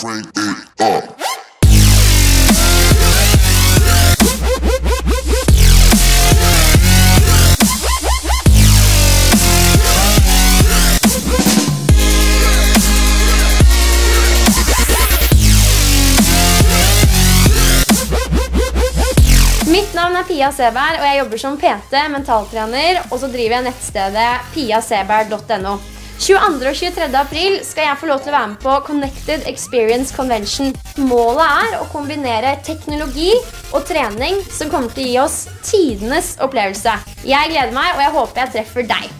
crank it up. Mitt navn er Pia Seberg, og jeg jobber som PT, mentaltrener, og så driver jeg nettstedet piaseberg.no. 22. og 23. april skal jeg få lov til å være med på Connected Experience Convention. Målet er å kombinere teknologi og trening som kommer til å gi oss tidenes opplevelse. Jeg gleder meg, og jeg håper jeg treffer deg.